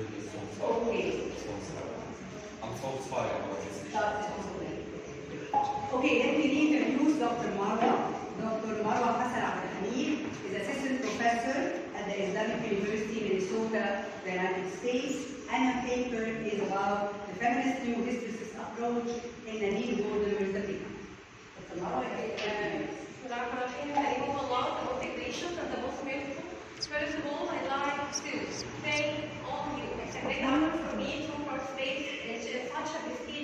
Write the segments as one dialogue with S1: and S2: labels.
S1: Okay.
S2: I'm satisfied about this
S1: Okay, let me read the views Dr. Marwa. Dr. Marwa Hassan Abdelhamid is assistant professor at the Islamic University, Minnesota, the United States, and her paper is about the feminist new historicist approach in
S3: the new border with the presentations uh, are the most meaningful. First of all, I'd like to thank all and they come from me to her space. It's such a mysterious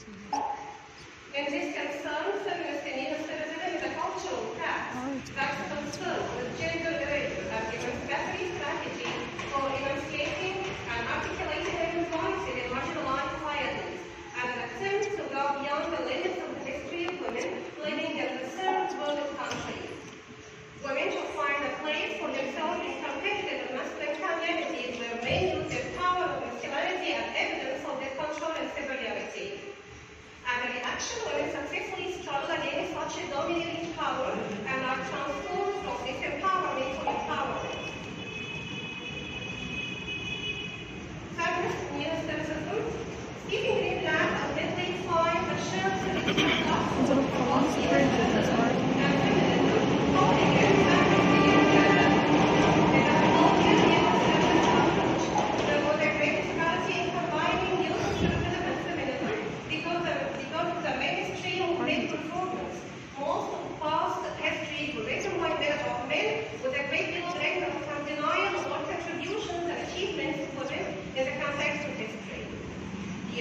S3: Excuse me.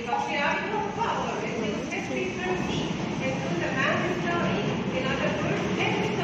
S3: Power and with every country and through the man's story in other words, every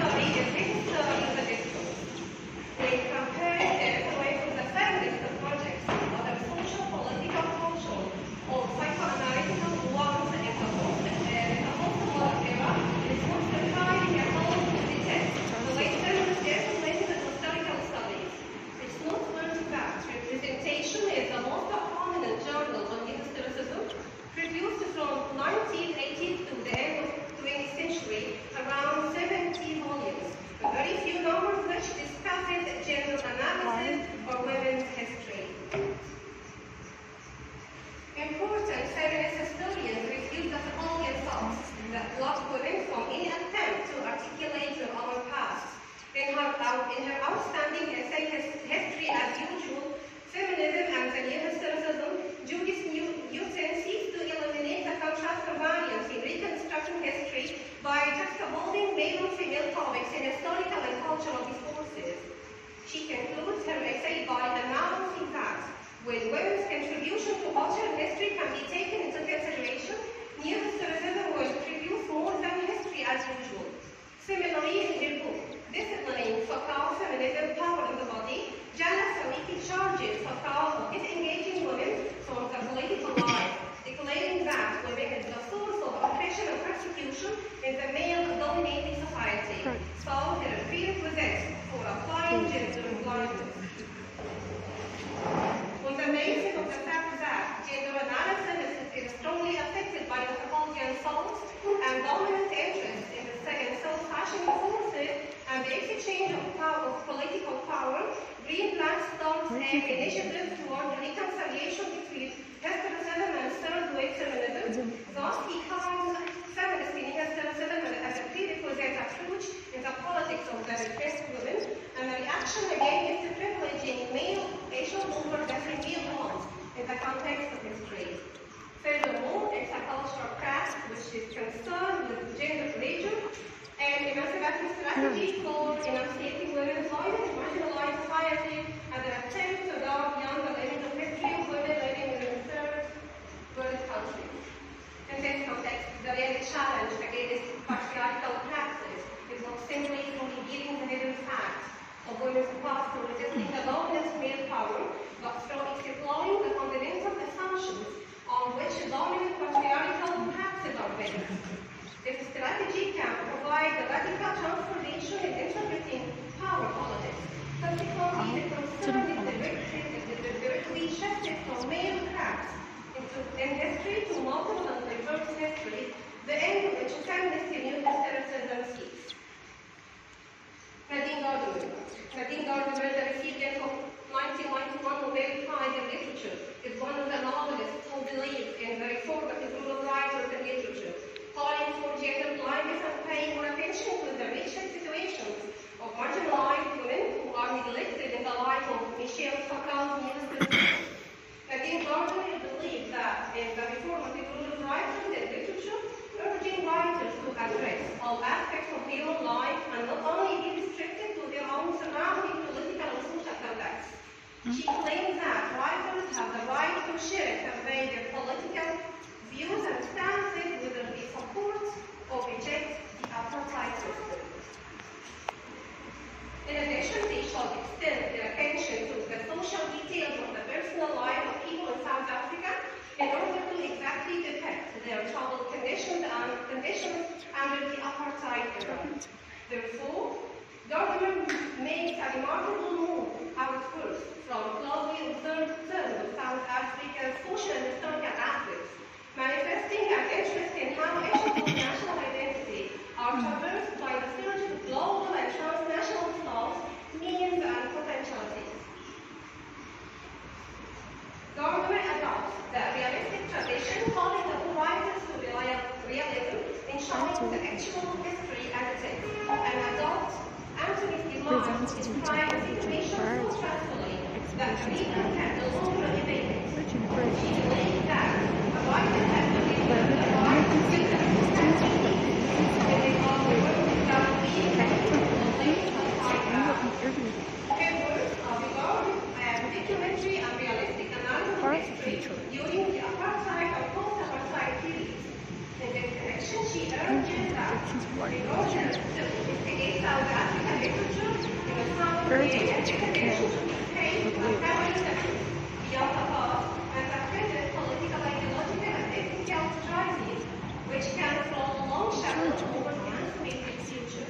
S3: is strongly affected by the Hamiltonian salt and dominant agents in the second cell fashion forces and the exchange of, power, of political power, Greenblatt starts an initiative toward the reconciliation between historicism and third wave feminism. Thus, he counts feminist in historicism as a prerequisite approach in the politics of the repressed women, and the reaction against the privileging male racial over the female ones in the context of his trade furthermore, it's a cultural craft which is concerned with gender religion and emancipation strategy hmm. for enunciating women's lives in marginalized society and an attempt to adopt younger the limit of history of women living in the third world countries. In this context, the real challenge against patriarchal practices is not simply in giving the hidden facts of women's past or resisting the dominant male power already. This strategy can provide radical transformation in interpreting power politics. Subsequently, the concern is the directly shifted from male crafts into industry to multiple and diverse history, the end which Amnesty New Historicism seeks. Nadine Gordimer. Nadine Gordimer, the recipient of 1991 Nobel Prize in Literature, is one of the surrounding political and. She claims that writers have the right to share convey their political views and stances whether they support or reject the apartheid system. In addition, they should extend their attention to the social details of the personal life of people in South Africa in order to exactly depict their troubled conditions and conditions under the apartheid era. Therefore, Gordimer makes a remarkable move outwards from closely observed terms of South African social and historical aspects, manifesting an interest in how issues of national identity are traversed by the surge of global and transnational flows, means, and potentialities. Gordimer adopts the realistic tradition, calling the writers to real- realism in showing the actual history it is, and adopts Demand to describe the work without being her works are regarded as documentary and realistic analysis of history during the apartheid and post-apartheid periods. In this connection, she urges that in order to investigate South African literature in a sound way and education should be paid to family studies beyond the past and the present political, ideological, and ethical crises which can throw a long shadow over the unfaithful future.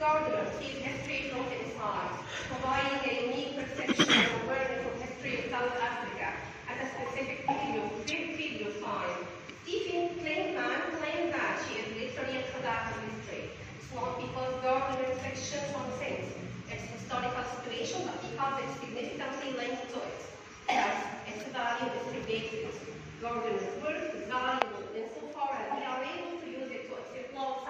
S3: Gordimer sees history from inside, providing a unique perception and awareness of history of South Africa at a specific period, period of time. Stephen Clingman claims that she is literally a product of history. It's not because Gordimer's fiction transcends its historical situation, but because it's significantly linked to it. Thus, its value is related. Gordimer's work is valuable insofar as we are able to use it to explore South African history. In this regard, Blaine Van states that we are searching for an inner pathway to dialogue from South African history over the past 40 or so years. There are few better places to look, to look for it than in their novels. In her novel,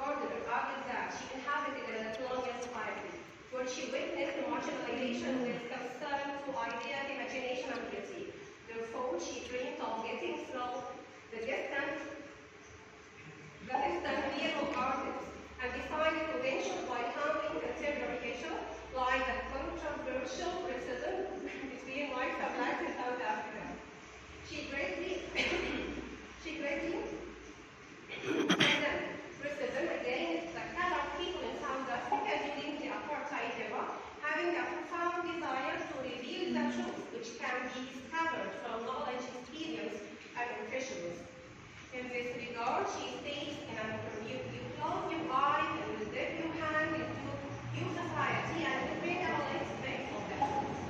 S3: Gordimer argues that she inhabited in a colonial society where she witnessed marginalization with concern to ideas, imagination, and beauty. Therefore, she dreamed of getting through the distant, the distant of artists and decided to venture by handling contemporary issues like the controversial racism between whites and blacks in South Africa. She greatly, she greatly condemned racism against the colored people in South Africa during the apartheid era, having a profound desire to reveal the truth which can be discovered from knowledge, experience, and impressions. In this regard, she states in an interview, you close your eyes and with dip your hand into your society and you bring a little bit of the truth.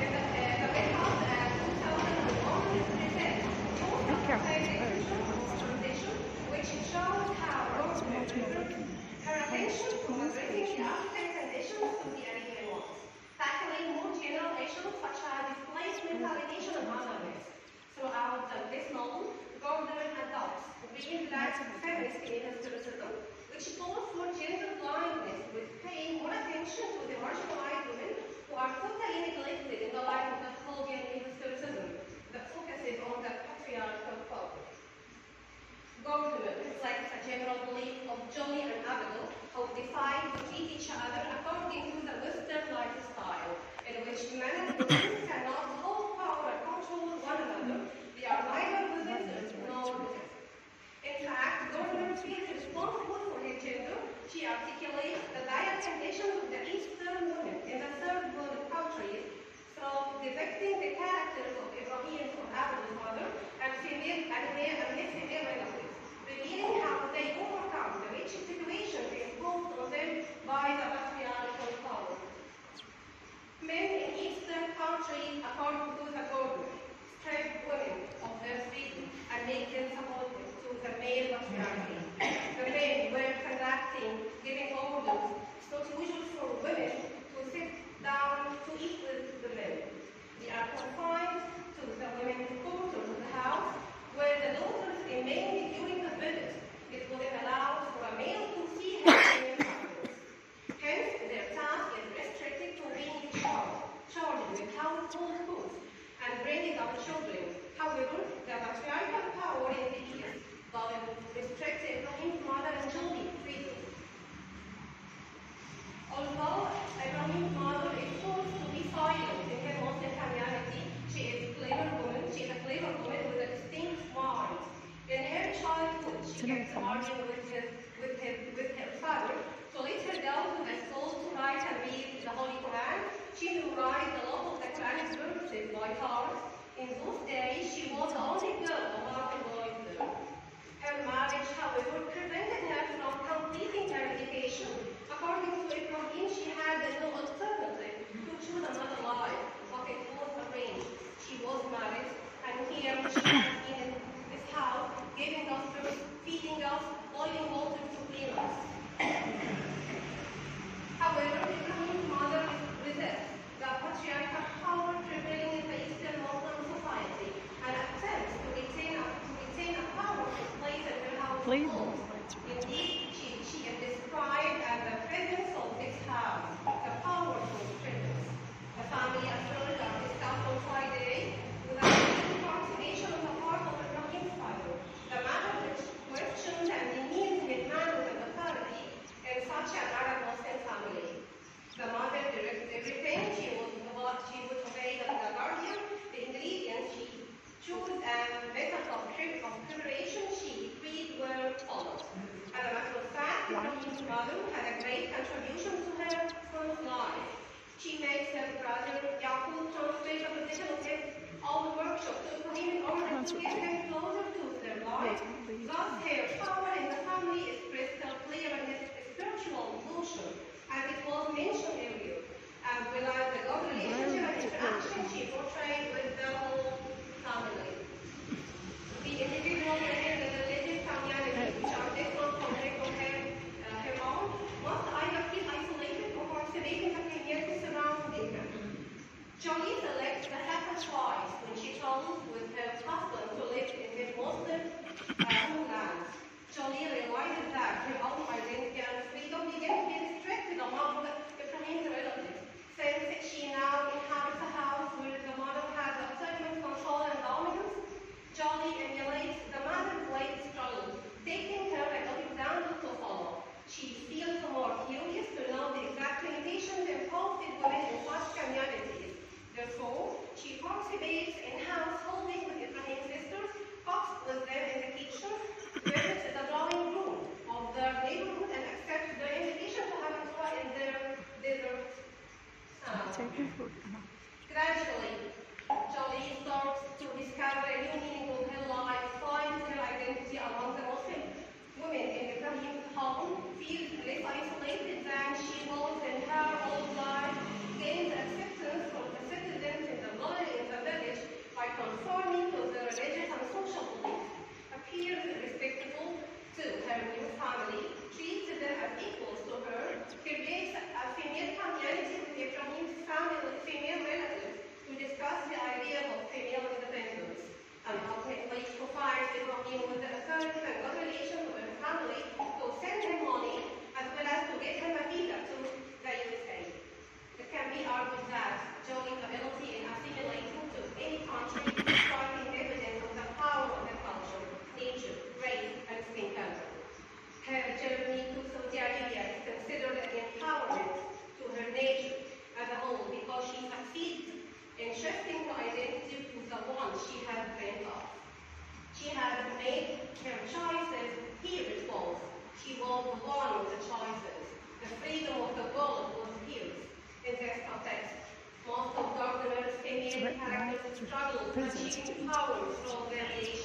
S3: In the, uh, the White House, uh, 2001 presents both of her organization, which shows how Rose represents her attention to addressing the African conditions to the Arabian ones, tackling more general issues such as displacement, allegation, and otherness. Throughout uh, this novel, Gordimer adopts real-life feminist historicism, which calls for gender blindness with paying more attention to the marginalized women who are totally neglected in the light of the Colombian historicism that focuses on the patriarchal culture. Gordimer reflects a general belief of each other according to the Western lifestyle, in which men and women cannot hold power and control one another. They are neither possessors nor. In fact, Gordimer feels responsible for his gender. She articulates the dire conditions of the Eastern women in the third world countries through
S4: depicting the characters of Ibrahim from Abel's mother and female and male and female minorities, revealing how they overcome the rich situation. 2% by the patriarchal power. Men in Eastern countries, according to the government, service, feeding us, boiling water to. However, the mother resists the patriarchal power prevailing in the Eastern Muslim society and attempts to retain a, to retain a power in her.
S3: Please.
S4: the power of the nation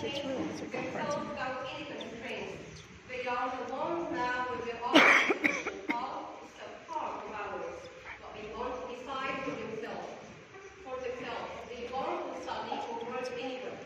S4: their
S3: destiny themselves without any constraints. They are the ones now with their own constitution. All is a part of ours, but they want to decide for themselves. For themselves, they want to study or work anywhere.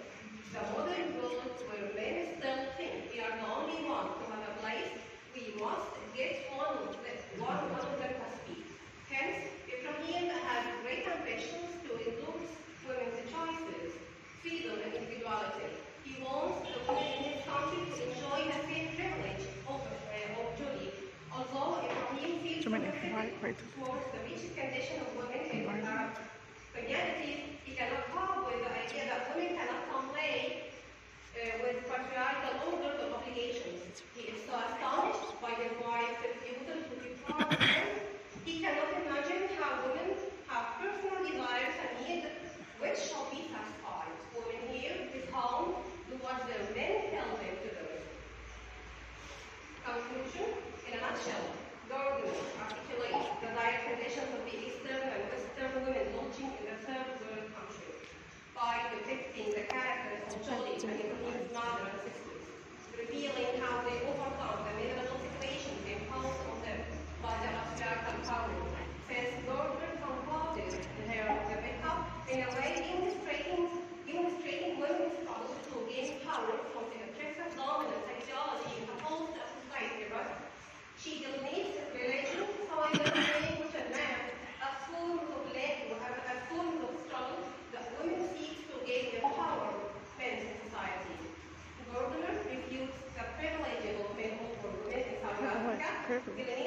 S3: The modern world where men still think we are the only ones who have a place, we must get on with it. One another can speak. Hence, Ibrahim has great ambitions to endorse women's choices, freedom and individuality. He wants the women in his country to enjoy the same privilege of, uh, of Julie. Although
S4: Right.
S3: towards the rich condition of women in Arab communities, he cannot cope with the idea that women cannot comply uh, with patriarchal orders and obligations. He is so astonished by their wife's refusal to be him. He cannot imagine how women have personal desires and needs which shall be satisfied. Women here, his home, do what their men tell them to do. Conclusion, in a nutshell, Gordimer articulates the dire conditions of the Eastern and Western women lodging in the third world country by depicting the characters of Julie and Ibrahim's mother and sisters, revealing how they overcome the miserable situations imposed on them by their patriarchal power. Since Gordimer compounded the hair of the Rebecca in a way illustrating illustrating women's struggle to gain power from the oppressive dominant ideology imposed on society, right? She donated Si